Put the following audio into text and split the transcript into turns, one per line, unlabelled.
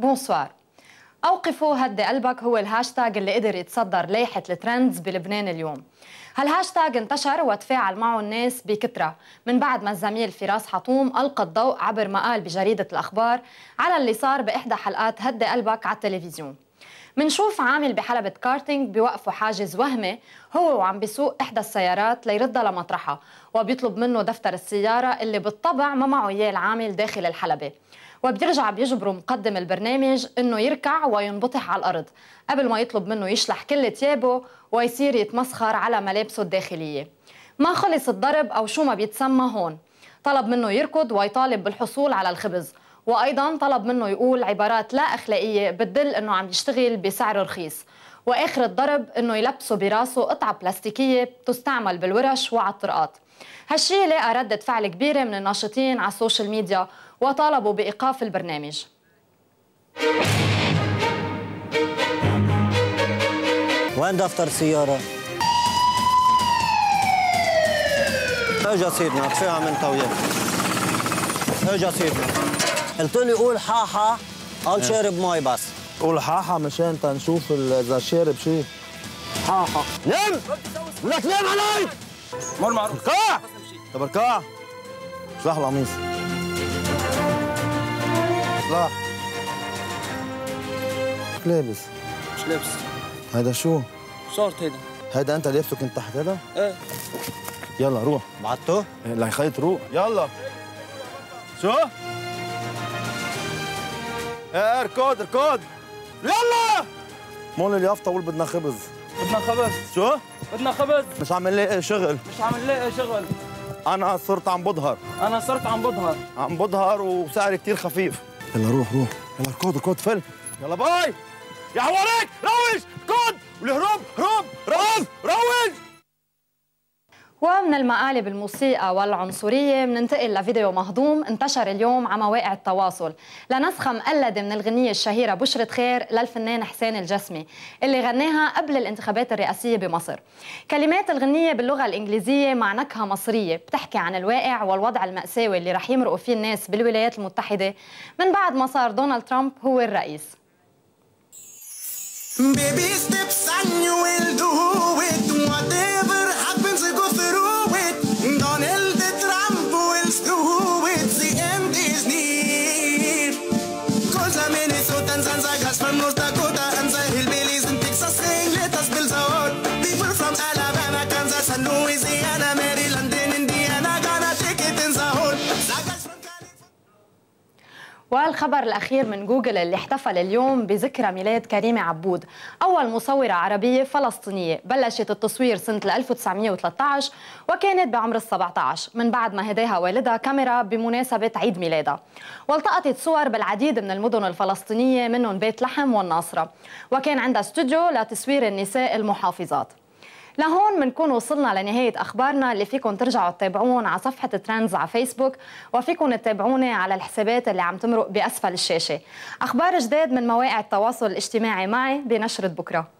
Bonsoir. أوقفوا هدي قلبك هو الهاشتاج اللي قدر يتصدر لائحة ال trends بلبنان اليوم. هالهاشتاج انتشر وتفاعل معه الناس بكثرة من بعد ما الزميل فراس حطوم ألقى الضوء عبر مقال بجريدة الأخبار على اللي صار بإحدى حلقات هدي قلبك على التلفزيون. منشوف عامل بحلبة كارتينج بيوقفوا حاجز وهمي هو وعم بيسوق إحدى السيارات ليردها لمطرحها وبيطلب منه دفتر السيارة اللي بالطبع ما معه إياه العامل داخل الحلبة. وبيرجع بيجبروا مقدم البرنامج إنه يركع وينبطح على الأرض قبل ما يطلب منه يشلح كل ثيابه ويصير يتمسخر على ملابسه الداخلية. ما خلص الضرب أو شو ما بيتسمى هون. طلب منه يركض ويطالب بالحصول على الخبز. وأيضا طلب منه يقول عبارات لا أخلاقية بتدل إنه عم يشتغل بسعر رخيص. وآخر الضرب إنه يلبسه براسه قطعة بلاستيكية تستعمل بالورش وعلى الطرقات هالشي لقى ردة فعل كبيرة من الناشطين على ال social media وطالبوا بإيقاف البرنامج.
وين دفتر السيارة؟ اجا سيدنا تفاهم انت وياه اجا سيدنا قلت لي قول حاحة قال شارب مي بس
قول حاحة مشان تنشوف إذا شارب شيء
حاحة نام! لك نام علي!
مر معروف. ركع طب اشلح القميص. اشلح لابس.
مش لابس.
هيدا شو؟
شورت هيدا.
هيدا انت لابسه كنت تحت هذا؟
إيه.
يلا روح.
بعته؟
لا يخيط روح. يلا. شو؟ اركض اركض يلا! مول اليافطة قول بدنا خبز.
بدنا خبز.
شو؟
بدنا خبز.
مش عم نلاقي شغل.
مش عم نلاقي شغل.
أنا صرت عم بظهر.
أنا صرت عم بظهر.
عم بظهر وسعري كثير خفيف. يلا روح روح. يلا اركض اركض فل. يلا bye! يا حواليك روج كود!
ومن المقالب الموسيقى والعنصرية بننتقل لفيديو مهضوم انتشر اليوم على مواقع التواصل. لنسخة مقلدة من الغنية الشهيرة بشرة خير للفنان حسين الجسمي اللي غناها قبل الانتخابات الرئاسية بمصر. كلمات الغنية باللغة الإنجليزية مع نكهة مصرية بتحكي عن الواقع والوضع المأساوي اللي رح يمرقوا فيه الناس بالولايات المتحدة. من بعد ما صار دونالد ترامب هو الرئيس.
Baby steps you
والخبر الأخير من جوجل اللي احتفل اليوم بذكرى ميلاد كريمة عبود. أول مصورة عربية فلسطينية بلشت التصوير سنة 1913 وكانت بعمر ال 17 من بعد ما هداها والدها كاميرا بمناسبة عيد ميلادها. والتقطت صور بالعديد من المدن الفلسطينية منهم بيت لحم والناصرة. وكان عندها استوديو لتصوير النساء المحافظات. لهون بنكون وصلنا لنهاية أخبارنا. اللي فيكم ترجعوا تتابعون على صفحة ترندز على فيسبوك وفيكم تتابعوني على الحسابات اللي عم تمرق بأسفل الشاشة. أخبار جداد من مواقع التواصل الاجتماعي معي بنشرة بكرة.